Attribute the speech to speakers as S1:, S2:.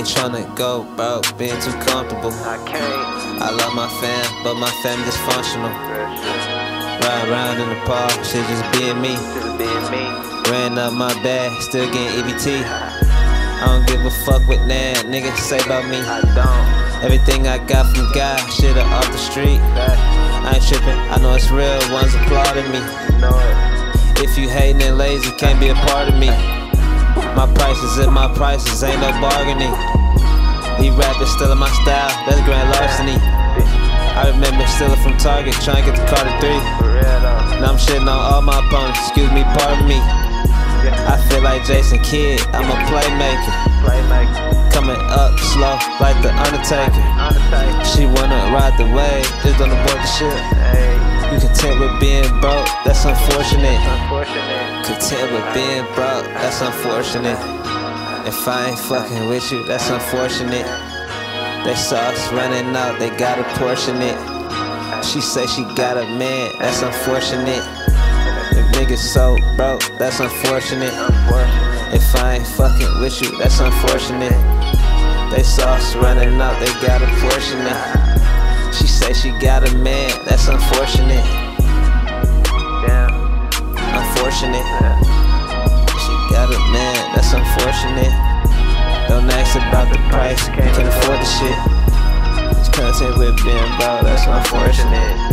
S1: tryna go, bro, being too comfortable.
S2: I can't.
S1: I love my fam, but my fam dysfunctional. Ride around in the park, shit just being me.
S2: Just being me.
S1: Ran up my bag, still getting EBT. I don't give a fuck what that niggas say about me.
S2: I don't.
S1: Everything I got from God, shit off the street. I ain't tripping, I know it's real, ones applauding me.
S2: you know it.
S1: If you hating and lazy, can't be a part of me. My prices and my prices, ain't no bargaining. These rappers stealing my style, that's grand larceny. I remember stealing from Target, trying to get the Carter 3.
S2: For.
S1: Now I'm shitting on all my opponents, excuse me, pardon me. I feel like Jason Kidd, I'm a playmaker. Coming up slow, like the Undertaker. She wanna ride the wave, just don't abort the shit. You content with being broke, that's unfortunate. Content with being broke, that's unfortunate. If I ain't fucking with you, that's unfortunate. They us running out, they gotta portion it. She say she got a man, that's unfortunate. If niggas so broke, that's unfortunate. If I ain't fucking with you, that's unfortunate. They us running out, they gotta portion it. She say she got a man, that's unfortunate.
S2: Damn.
S1: Unfortunate. She got a man, that's unfortunate. Don't ask about the price, can't afford the shit. Just content with being broke, that's unfortunate.